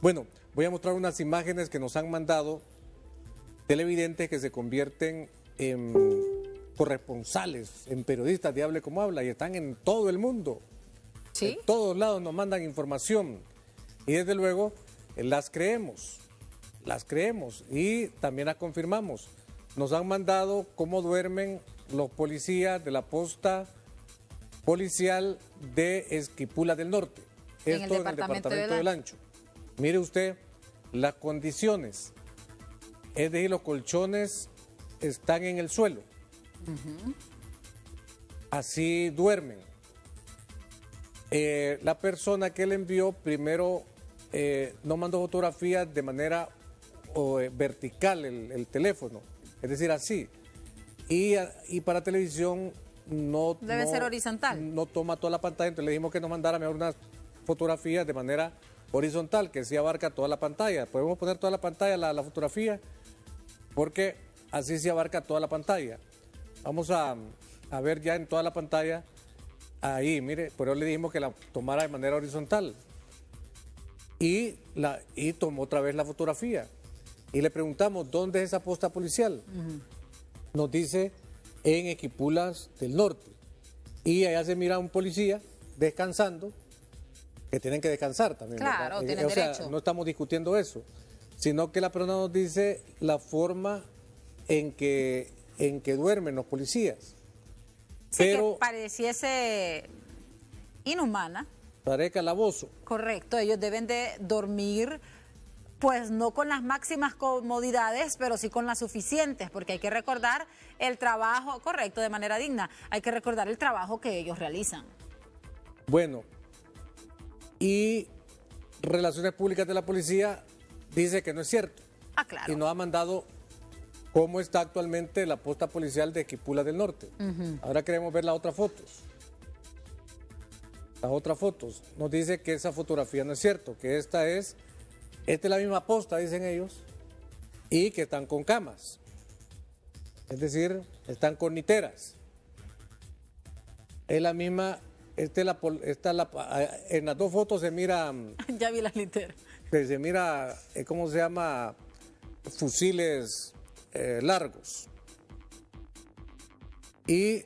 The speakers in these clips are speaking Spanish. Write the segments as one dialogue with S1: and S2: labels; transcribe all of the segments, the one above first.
S1: Bueno, voy a mostrar unas imágenes que nos han mandado televidentes que se convierten en corresponsales, en periodistas de Hable como Habla y están en todo el mundo.
S2: ¿Sí?
S1: En todos lados nos mandan información y desde luego las creemos, las creemos y también las confirmamos. Nos han mandado cómo duermen los policías de la posta policial de Esquipula del Norte.
S2: En el
S1: Esto
S2: departamento del
S1: del Ancho. Mire usted las condiciones. Es decir, los colchones están en el suelo. Así duermen. Eh, la persona que le envió primero eh, no mandó fotografías de manera eh, vertical el, el teléfono, es decir, así. Y, para televisión no...
S2: Debe
S1: no-
S2: ser horizontal.
S1: No toma toda la pantalla, entonces le dijimos que nos mandara mejor unas fotografías de manera horizontal, que sí abarca toda la pantalla. Podemos poner toda la pantalla, la, la fotografía, porque así se abarca toda la pantalla. Vamos a, a ver ya en toda la pantalla, ahí, mire, por eso le dijimos que la tomara de manera horizontal. Y, la, y tomó otra vez la fotografía. Y le preguntamos, ¿dónde es esa posta policial? Nos dice, en Equipulas del Norte. Y allá se mira un policía descansando, que tienen que descansar también.
S2: Claro.
S1: Eh,
S2: tienen
S1: o sea,
S2: derecho.
S1: no estamos discutiendo eso, sino que la persona nos dice la forma en que, en que duermen los policías.
S2: Sí,
S1: Pero
S2: que pareciese inhumana.
S1: paré calabozo.
S2: Correcto, ellos deben de dormir, pues no con las máximas comodidades, pero sí con las suficientes, porque hay que recordar el trabajo, correcto, de manera digna, hay que recordar el trabajo que ellos realizan.
S1: Bueno, y Relaciones Públicas de la Policía dice que no es cierto.
S2: Ah, claro.
S1: Y nos ha mandado cómo está actualmente la posta policial de Equipula del Norte. Ahora queremos ver las otras fotos. Las otras fotos. Nos dice que esa fotografía no es cierto, que esta es, esta es la misma posta, dicen ellos, y que están con camas. Es decir, están con niteras. Es la misma, esta es la, esta la- en las dos fotos se mira mm,
S2: ya vi las literas.
S1: que se mira, eh, ¿cómo se llama? Fusiles eh, largos. Y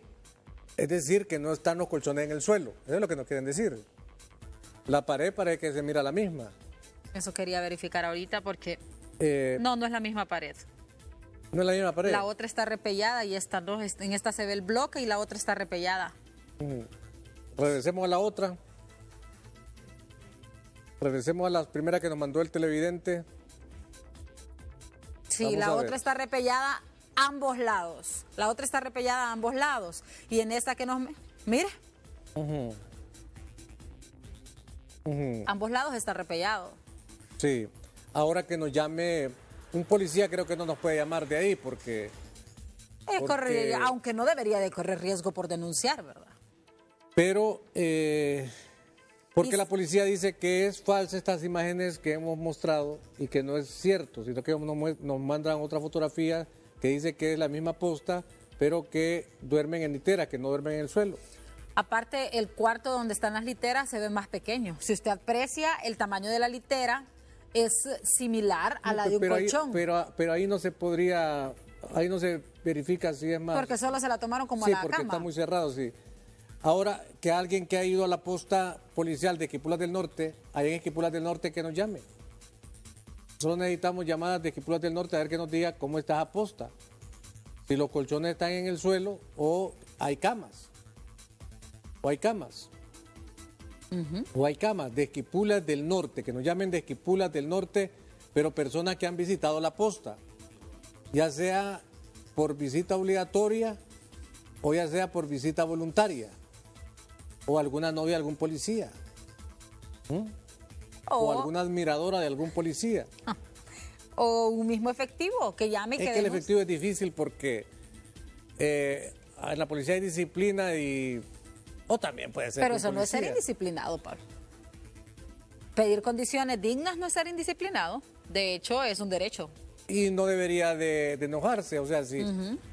S1: es decir, que no están los colchones en el suelo. Eso es lo que nos quieren decir. La pared parece que se mira la misma.
S2: Eso quería verificar ahorita porque
S1: Eh, no.
S2: no, no es la misma pared.
S1: es la misma pared.
S2: La otra está repellada y esta no, en esta se ve el bloque y la otra está repellada.
S1: Regresemos a la otra. Regresemos a la primera que nos mandó el televidente.
S2: Sí,
S1: Vamos
S2: la otra está repellada a ambos lados. La otra está repellada a ambos lados. Y en esta que nos... Mire,
S1: Ujú. Ujú.
S2: ambos lados está repellado.
S1: Sí. Ahora que nos llame un policía, creo que no nos puede llamar de ahí porque
S2: Es
S1: Porque-
S2: correr- aunque no debería de correr riesgo por denunciar, ¿verdad?
S1: Pero, eh, porque la policía dice que es falsa estas imágenes que hemos mostrado y que no es cierto, sino que nos, mandan otra fotografía que dice que es la misma posta, pero que duermen en litera, que no duermen en el suelo.
S2: Aparte, el cuarto donde están las literas se ve más pequeño. Si usted aprecia, el tamaño de la litera es similar a la de un
S1: pero
S2: colchón.
S1: Ahí, pero, pero ahí no se podría, ahí no se verifica si es más.
S2: porque solo se la tomaron como
S1: sí,
S2: a la
S1: porque
S2: cama.
S1: está muy cerrado, sí. Ahora, que alguien que ha ido a la posta policial de Equipulas del Norte, allá en Equipulas del Norte, que nos llame. Solo necesitamos llamadas de Equipulas del Norte a ver que nos diga cómo está esa posta. Si los colchones están en el suelo o hay camas. O hay camas. O hay camas de Esquipulas del Norte, que nos llamen de Esquipulas del Norte, pero personas que han visitado la posta. Ya sea por visita obligatoria o ya sea por visita voluntaria. O alguna novia de algún policía. ¿Mm? O,
S2: o,
S1: alguna admiradora de algún policía.
S2: o un mismo efectivo que llame y
S1: Es
S2: que
S1: que el efectivo es difícil porque eh, en la policía hay disciplina y... O también puede ser...
S2: Pero
S1: que
S2: eso
S1: un
S2: no es ser
S1: policía.
S2: indisciplinado, Pablo. Pedir condiciones dignas no es ser indisciplinado. De hecho, es un derecho.
S1: y no debería de, de enojarse. O sea, si,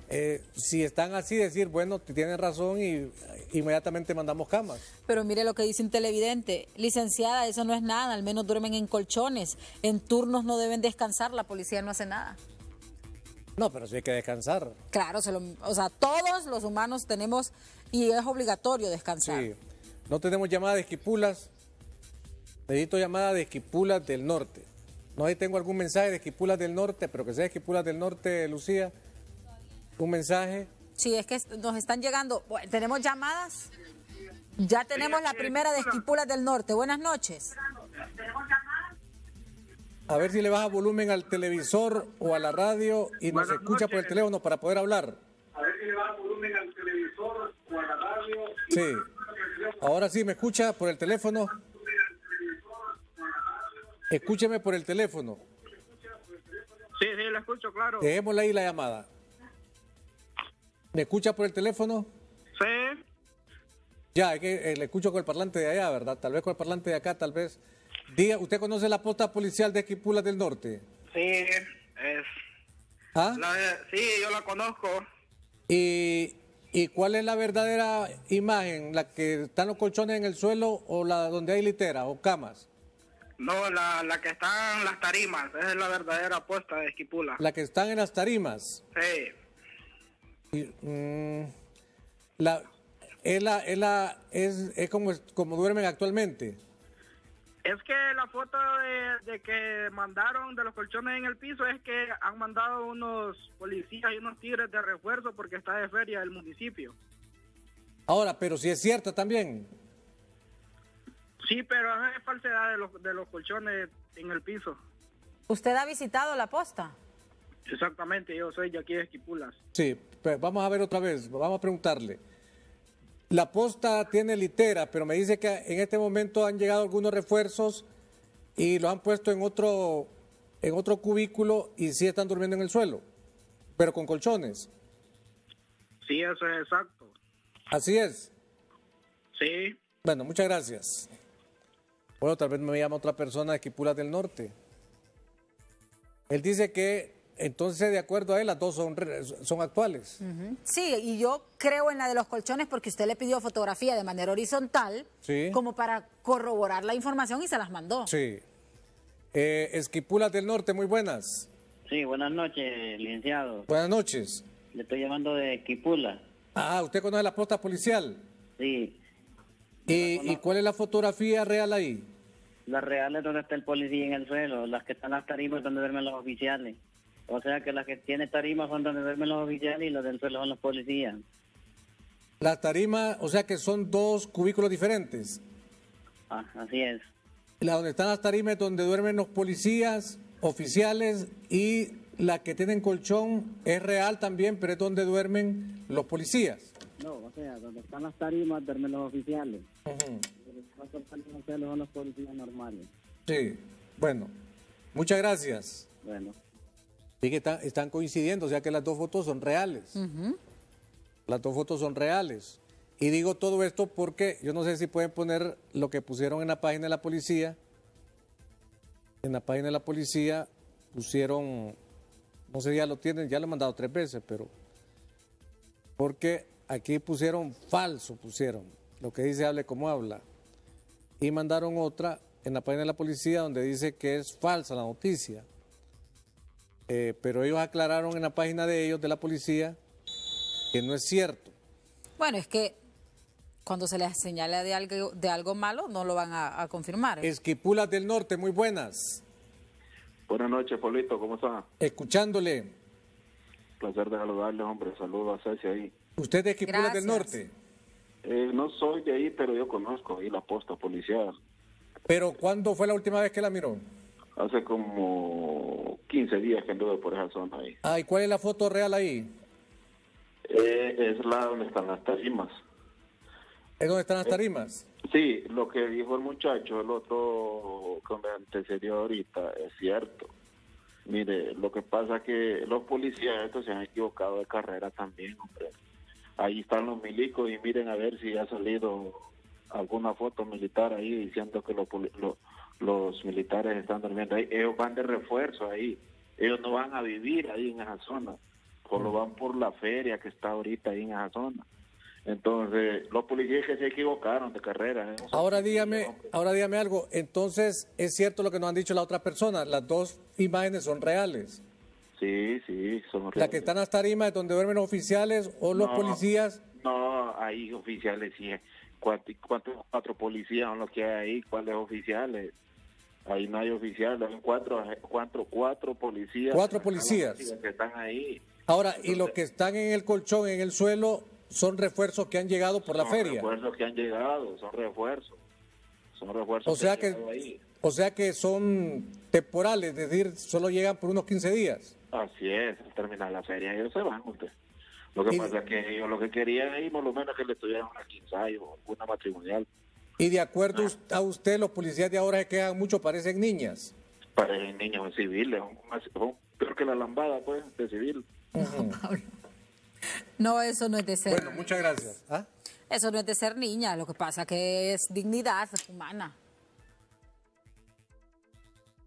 S1: eh, si están así, decir, bueno, tienen razón y inmediatamente mandamos camas.
S2: Pero mire lo que dice un televidente, licenciada, eso no es nada, al menos duermen en colchones, en turnos no deben descansar, la policía no hace nada.
S1: No, pero sí hay que descansar.
S2: Claro, se lo- o sea, todos los humanos tenemos y es obligatorio descansar.
S1: Sí. No tenemos llamada de Esquipulas. Necesito llamada de Esquipulas del Norte. No ahí tengo algún mensaje de Esquipulas del Norte, pero que sea Esquipulas del Norte, Lucía. Un mensaje.
S2: Sí, es que nos están llegando, tenemos llamadas. Ya tenemos la primera de Esquipulas del Norte. Buenas noches.
S1: A ver si le baja volumen al televisor o a la radio y nos escucha por el teléfono para poder hablar.
S3: A ver si le baja volumen al televisor o a la radio.
S1: Sí. Ahora sí, ¿me escucha por el teléfono? Escúcheme por el teléfono.
S3: Sí, sí, la escucho, claro.
S1: Dejémosle ahí la llamada. ¿Me escucha por el teléfono?
S3: Sí,
S1: Ya, es que eh, le escucho con el parlante de allá, ¿verdad? Tal vez con el parlante de acá, tal vez. Diga, ¿usted conoce la posta policial de Esquipulas del Norte?
S3: sí, es.
S1: ¿Ah?
S3: La sí, yo la conozco.
S1: ¿Y, ¿Y cuál es la verdadera imagen? ¿La que están los colchones en el suelo o la donde hay litera o camas?
S3: No, la, la que está en las tarimas. Esa es la verdadera apuesta de Esquipula.
S1: La que están en las tarimas.
S3: Sí.
S1: Y, mm, la, es, la, es, la, es, es como, como duermen actualmente.
S3: Es que la foto de, de que mandaron de los colchones en el piso es que han mandado unos policías y unos tigres de refuerzo porque está de feria el municipio.
S1: Ahora, pero si es cierta también.
S3: Sí, pero es falsedad de los, de los colchones en el piso.
S2: ¿Usted ha visitado la posta?
S3: Exactamente, yo soy de aquí de Esquipulas.
S1: Sí, pues vamos a ver otra vez, vamos a preguntarle. La posta tiene litera, pero me dice que en este momento han llegado algunos refuerzos y lo han puesto en otro, en otro cubículo y sí están durmiendo en el suelo, pero con colchones.
S3: Sí, eso es exacto.
S1: Así es.
S3: Sí,
S1: Bueno, muchas gracias. Bueno, tal vez me llama otra persona de Esquipulas del Norte. Él dice que entonces, de acuerdo a él, las dos son, re- son actuales.
S2: Sí, y yo creo en la de los colchones porque usted le pidió fotografía de manera horizontal
S1: Sí.
S2: como para corroborar la información y se las mandó.
S1: Sí. Eh, Esquipulas del Norte, muy buenas.
S4: Sí, buenas noches, licenciado.
S1: Buenas noches.
S4: Le estoy llamando de Quipula.
S1: Ah, ¿usted conoce la posta policial?
S4: Sí,
S1: ¿Y, y cuál es la fotografía real ahí?
S4: las reales donde está el policía en el suelo, las que están las tarimas donde duermen los oficiales. O sea que las que tienen tarimas son donde duermen los oficiales y los del suelo son los policías.
S1: Las tarimas, o sea que son dos cubículos diferentes.
S4: Ah, así es.
S1: La donde están las tarimas es donde duermen los policías, oficiales, y la que tienen colchón es real también, pero es donde duermen los policías.
S4: No, o sea, donde están las tarimas duermen los oficiales. Los suelo son los policías normales.
S1: Sí, bueno, muchas gracias.
S4: Bueno.
S1: Sí que están, están coincidiendo, o sea que las dos fotos son reales. Las dos fotos son reales. Y digo todo esto porque yo no sé si pueden poner lo que pusieron en la página de la policía. En la página de la policía pusieron, no sé, ya lo tienen, ya lo he mandado tres veces, pero porque aquí pusieron falso, pusieron lo que dice hable como habla. Y mandaron otra en la página de la policía donde dice que es falsa la noticia. Eh, pero ellos aclararon en la página de ellos, de la policía, que no es cierto.
S2: Bueno, es que cuando se les señala de algo, de algo malo, no lo van a, a confirmar.
S1: Esquipulas del Norte, muy buenas.
S5: Buenas noches, Polito, ¿cómo está?
S1: Escuchándole,
S5: Placer de saludarle, hombre. Saludos a Ceci ahí.
S1: usted de Esquipulas del. Norte,
S5: Eh, no soy de ahí, pero yo conozco ahí la posta policial.
S1: pero ¿cuándo fue la última vez que la miró?
S5: Hace como 15 días que anduve por esa zona ahí.
S1: Ah, ¿y cuál es la foto real ahí?
S5: Eh, es la donde están las tarimas.
S1: ¿Es donde están las tarimas?
S5: Sí, lo que dijo el muchacho, el otro que me antecedió ahorita, es cierto. Mire, lo que pasa que los policías estos se han equivocado de carrera también, hombre. Ahí están los milicos y miren a ver si ha salido alguna foto militar ahí diciendo que los, los militares están durmiendo ahí. Ellos van de refuerzo ahí. ellos no van a vivir ahí en esa zona, solo van por la feria que está ahorita ahí en esa zona. Entonces, los policías que se equivocaron de carrera. ¿eh?
S1: Ahora dígame, ahora dígame algo. Entonces, es cierto lo que nos han dicho la otra persona. Las dos imágenes son reales.
S5: Sí, sí, son
S1: La
S5: reales.
S1: que están hasta arriba es donde duermen los oficiales o los
S5: No.
S1: policías.
S5: No, hay oficiales, sí. ¿Cuántos, cuatro policías son los que hay ahí? ¿Cuáles oficiales? Ahí no hay oficiales, hay cuatro, cuatro, cuatro policías.
S1: Cuatro policías.
S5: Que están ahí.
S1: Ahora, y los que están en el colchón, en el suelo, son refuerzos que han llegado por la
S5: son
S1: feria.
S5: refuerzos que han llegado, son refuerzos. Son refuerzos
S1: O sea que,
S5: llegado ahí.
S1: o sea que son temporales, es decir, solo llegan por unos 15 días.
S5: Así es, al terminar la feria ellos se van usted. Lo que
S1: Y-
S5: pasa es que ellos lo que querían ahí por lo menos que le estuvieran una quinzalla o una matrimonial.
S1: Y de acuerdo a usted, los policías de ahora se quejan mucho, parecen niñas.
S5: Parecen niños civiles, son peor que la lambada pues, de civil.
S2: No, eso no es de ser.
S1: Bueno, muchas gracias. ¿Ah?
S2: Eso no es de ser niña, lo que pasa que es dignidad humana.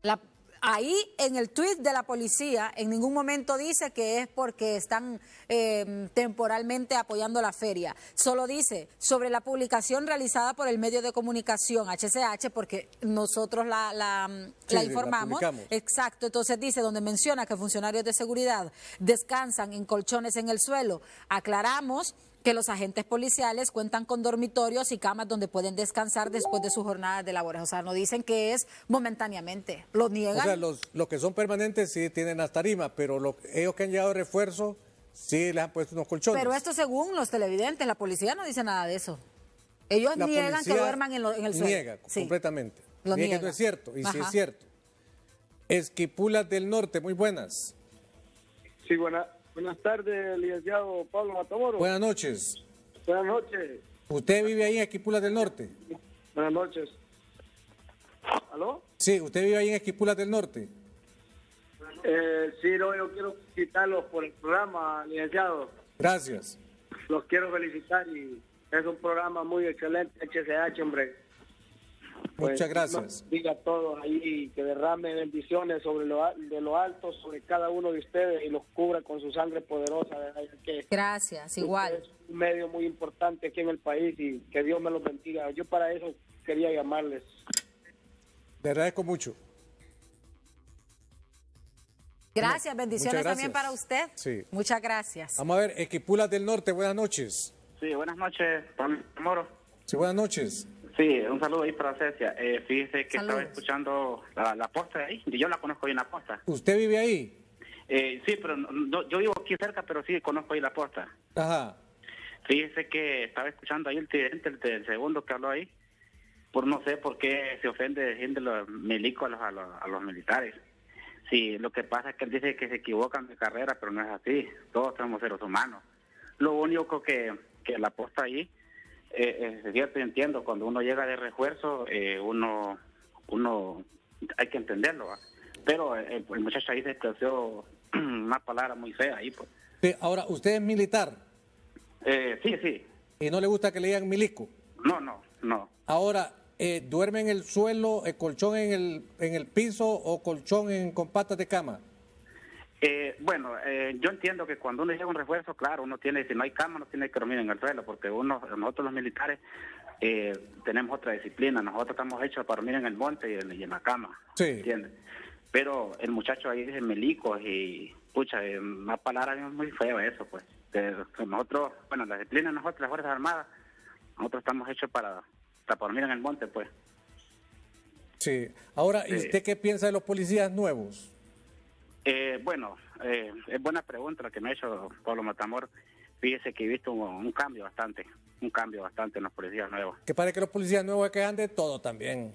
S2: La- ahí en el tuit de la policía en ningún momento dice que es porque están eh, temporalmente apoyando la feria. Solo dice sobre la publicación realizada por el medio de comunicación HCH, porque nosotros la, la,
S1: Sí,
S2: la
S1: sí, la
S2: informamos. Exacto, entonces dice donde menciona que funcionarios de seguridad descansan en colchones en el suelo. Aclaramos que los agentes policiales cuentan con dormitorios y camas donde pueden descansar después de sus jornadas de labores. O sea, no dicen que es momentáneamente. Lo
S1: O
S2: niegan.
S1: sea, los, los que son permanentes sí tienen las tarimas, pero lo- ellos que han llegado de refuerzo sí les han puesto unos colchones.
S2: Pero esto según los televidentes, la policía no dice nada de eso. Ellos
S1: La
S2: niegan que duerman en, lo- en el suelo.
S1: Niega
S2: Sí.
S1: completamente.
S2: Lo
S1: niega que no es cierto, y sí
S2: Ajá.
S1: es cierto. Esquipulas del Norte, muy buenas.
S6: Sí, buena- buenas tardes, licenciado Pablo Matamoro.
S1: Buenas noches.
S6: Buenas noches.
S1: ¿Usted vive ahí en Esquipulas del Norte?
S6: Buenas noches. ¿Aló?
S1: Sí, usted vive ahí en Esquipulas del Norte.
S6: Eh, sí, no, yo quiero felicitarlos por el programa, licenciado.
S1: Gracias.
S6: Los quiero felicitar y es un programa muy excelente, HCH, hombre. Pues,
S1: Muchas gracias.
S6: Diga a todos ahí que derrame bendiciones sobre lo, de lo alto, sobre cada uno de ustedes y los cubra con su sangre poderosa. Que
S2: Gracias, igual.
S6: Es un medio muy importante aquí en el país y que Dios me los bendiga. Yo para eso quería llamarles.
S1: Le agradezco mucho.
S2: Gracias, bendiciones
S1: Muchas
S2: también para
S1: gracias.
S2: usted.
S1: Sí.
S2: Muchas gracias.
S1: Vamos a ver, Esquipulas del Norte, buenas noches.
S3: Sí, buenas noches, Moro.
S1: Sí, buenas noches.
S3: Sí, un saludo ahí para Cecia. Eh, fíjese que
S2: Saludos.
S3: estaba escuchando la, la posta de ahí, y yo la conozco ahí en la posta.
S1: ¿Usted vive ahí?
S3: Eh, sí, pero no- yo vivo aquí cerca, pero sí conozco ahí la posta.
S1: Ajá.
S3: Fíjese que estaba escuchando ahí el tridente, el, del segundo que habló ahí, por no sé por qué se ofende gente los milicos a los, a los, a los militares. Sí, lo que pasa es que él dice que se equivocan de carrera, pero no es así. Todos somos seres humanos. Lo único que, que la posta ahí, eh, es cierto, yo entiendo, cuando uno llega de refuerzo, eh, uno, uno hay que entenderlo. ¿va? Pero el, el muchacho ahí se expresó una palabra muy fea ahí. Pues.
S1: Sí, ahora, usted es militar
S3: Eh, sí, sí.
S1: y no le gusta que le digan milico.
S3: No, no, no.
S1: Ahora, eh, ¿duerme en el suelo, el colchón en el, en el piso o colchón en, con patas de cama?
S3: Eh, bueno, eh, yo entiendo que cuando uno llega un refuerzo, claro, uno tiene, si no hay cama, no tiene que dormir en el suelo, porque uno, nosotros los militares eh, tenemos otra disciplina, nosotros estamos hechos para dormir en el monte y en, y en la cama,
S1: Sí.
S3: ¿entiendes? Pero el muchacho ahí dice melicos y, pucha, eh, una palabra muy fea eso, pues. Que nosotros, bueno, la disciplina de nosotros, las Fuerzas Armadas, nosotros estamos hechos para, para dormir en el monte, pues.
S1: Sí. Ahora, ¿y usted qué piensa de los policías nuevos?
S3: Eh, bueno, eh, es buena pregunta la que me ha hecho Pablo Matamor. Fíjese que he visto un, un cambio bastante, un cambio bastante en los policías nuevos.
S1: Que parece que los policías nuevos se quejan de todo también.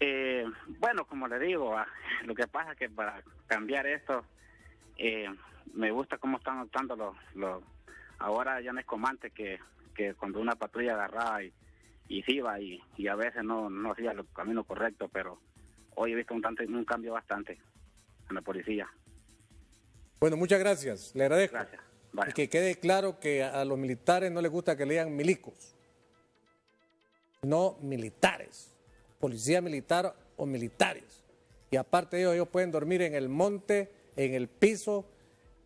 S3: Eh, bueno, como le digo, ah, lo que pasa es que para cambiar esto, eh, me gusta cómo están actuando los, los... Ahora ya no es como antes que, que cuando una patrulla agarraba y, y se iba y, y a veces no, no hacía el camino correcto, pero hoy he visto un, tanto, un cambio bastante en la policía.
S1: Bueno, muchas gracias. Le agradezco.
S3: Gracias. Vale.
S1: Y que quede claro que a a los militares no les gusta que le digan milicos. No militares. Policía militar o militares. Y aparte de ellos, ellos pueden dormir en el monte, en el piso,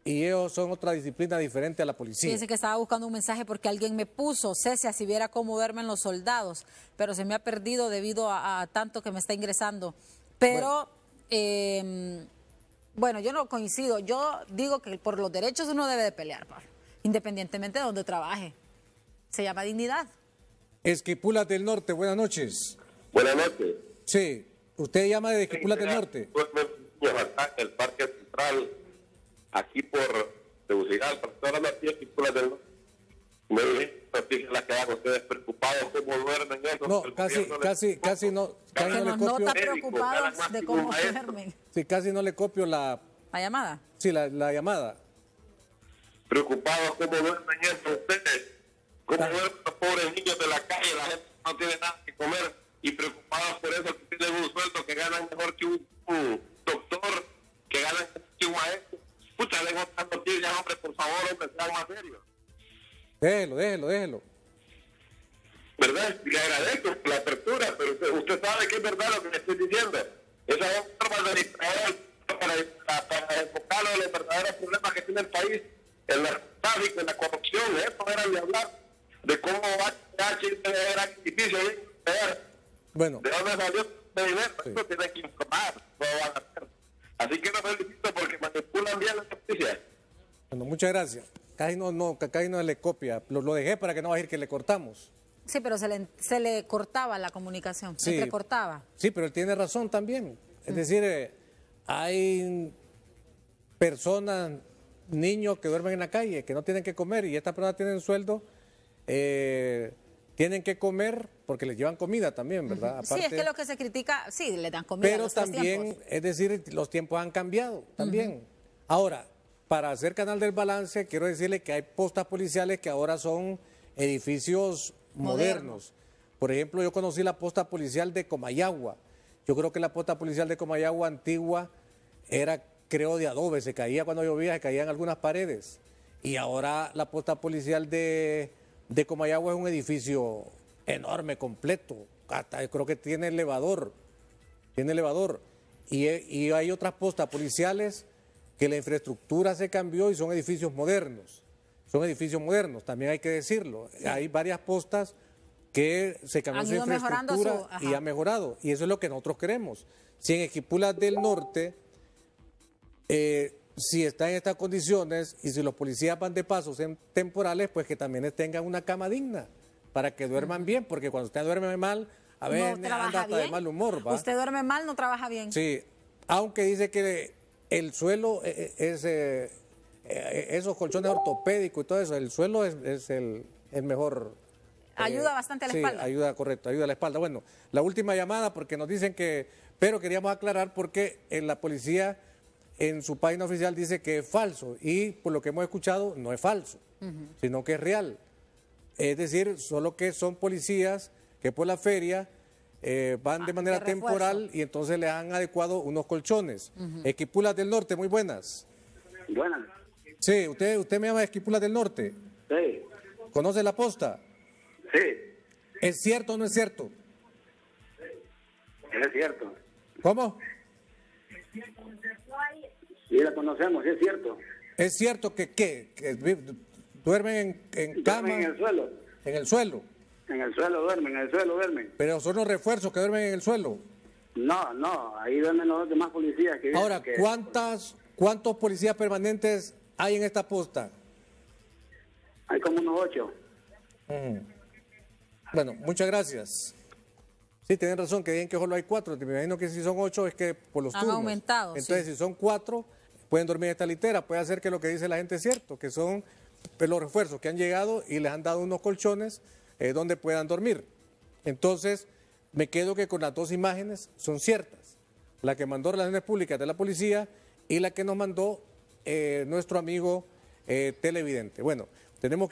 S1: y ellos son otra disciplina diferente a la policía.
S2: Fíjense que estaba buscando un mensaje porque alguien me puso, Cecia, si viera cómo duermen los soldados, pero se me ha perdido debido a, a tanto que me está ingresando. Pero, eh, bueno, yo no coincido. Yo digo que por los derechos uno debe de pelear, Pablo, independientemente de donde trabaje. Se llama dignidad.
S1: Esquipulas del Norte, buenas noches.
S7: Buenas noches.
S1: Sí, usted llama de Esquipulas del Norte.
S7: pues, El Parque Central, aquí por Tegucigalpa, hablando aquí de Esquipulas del Norte. Me dijiste que la quedan ustedes preocupados cómo duermen eso.
S1: No,
S7: El
S1: casi, casi, casi no, casi
S2: Que
S1: no le copio,
S2: nota preocupados de cómo
S7: que
S2: duermen.
S1: sí, casi no le copio la,
S2: La llamada.
S1: sí, la, la llamada.
S7: preocupados cómo duermen eso ustedes. Cómo
S1: Ah.
S7: duermen los pobres niños de la calle, la gente no tiene nada que comer y preocupados por eso que tienen un sueldo que ganan mejor que un, un doctor, que ganan mejor que un maestro. Pucha, den otras noticias, hombre, por favor, hombre, sean más serios.
S1: Déjelo, déjelo, déjelo.
S7: ¿Verdad? Le agradezco la apertura, pero usted, usted sabe que es verdad lo que le estoy diciendo. Esas son formas de distraer para, para, enfocarlo en los verdaderos problemas que tiene el país, en la corrupción. Eso era de hablar de cómo va a era difícil
S1: Bueno,
S7: de dónde salió el dinero. Eso tiene que informar, no van a hacer. Así que los felicito porque manipulan bien las noticias.
S1: bueno, muchas gracias. Casi no, no, casi no le copia. Lo, lo dejé para que no vaya a ir que le cortamos.
S2: Sí, pero se le, se le cortaba la comunicación, se
S1: Sí.
S2: entrecortaba.
S1: Sí, pero él tiene razón también. Es decir, eh, hay personas, niños que duermen en la calle, que no tienen que comer y estas personas tienen sueldo, eh, tienen que comer porque les llevan comida también, ¿verdad?
S2: Sí, es que lo que se critica, sí, le dan comida.
S1: Pero
S2: los tres
S1: también, es decir, los tiempos han cambiado también. Ahora, para hacer canal del balance, quiero decirle que hay postas policiales que ahora son edificios
S2: Modernos.
S1: modernos. Por ejemplo, yo conocí la posta policial de Comayagua. Yo creo que la posta policial de Comayagua antigua era, creo, de adobe. Se caía cuando llovía, se caían algunas paredes. Y ahora la posta policial de, de Comayagua es un edificio enorme, completo. Hasta creo que tiene elevador tiene elevador. Y hay otras postas policiales que la infraestructura se cambió y son edificios modernos. Son edificios modernos, también hay que decirlo. Hay varias postas que se cambió su infraestructura
S2: su-
S1: y ha mejorado. Y eso es lo que nosotros queremos. Si en Esquipulas del Norte, eh, si está en estas condiciones y si los policías van de pasos en temporales, pues que también tengan una cama digna para que duerman bien, porque cuando usted duerme mal, a veces
S2: no
S1: anda hasta
S2: bien.
S1: de mal humor. ¿va?
S2: Usted duerme mal, no trabaja bien.
S1: Sí, aunque dice que el suelo eh, eh, es, eh, esos colchones ortopédicos y todo eso, el suelo es, es el, el mejor. eh,
S2: Ayuda bastante a la
S1: sí,
S2: espalda.
S1: ayuda, correcto, ayuda a la espalda. Bueno, la última llamada porque nos dicen que, pero queríamos aclarar porque en la policía en su página oficial dice que es falso y por lo que hemos escuchado no es falso, sino que es real. Es decir, solo que son policías que por la feria eh, van de
S2: Ah,
S1: manera
S2: de
S1: temporal y entonces le han adecuado unos colchones. Esquipulas del Norte, muy buenas.
S6: Buenas.
S1: Sí, usted, usted me llama Esquipulas del Norte.
S6: Sí,
S1: ¿Conoce la posta?
S6: sí,
S1: ¿Es cierto o no es cierto?
S6: es cierto.
S1: ¿Cómo?
S6: Sí, la conocemos, es cierto.
S1: ¿Es cierto que qué? ¿Que duermen en, en cama?
S6: Duermen en el suelo.
S1: En el suelo.
S6: En el suelo duermen, en el suelo duermen.
S1: Pero son los refuerzos que duermen en el suelo.
S6: No, no, ahí duermen los demás policías que
S1: Ahora,
S6: que-
S1: ¿cuántas, ¿cuántos policías permanentes hay en esta posta?
S6: Hay como unos ocho.
S1: Bueno, muchas gracias. Sí, tienen razón, que digan que solo hay cuatro. Me imagino que si son ocho es que por los
S2: Han
S1: turnos.
S2: aumentado,
S1: Entonces,
S2: sí.
S1: si son cuatro, pueden dormir en esta litera. Puede hacer que lo que dice la gente es cierto, que son pues, los refuerzos que han llegado y les han dado unos colchones eh, donde puedan dormir. Entonces, me quedo que con las dos imágenes son ciertas. La que mandó Relaciones Públicas de la policía y la que nos mandó eh, nuestro amigo eh, televidente. Bueno, tenemos que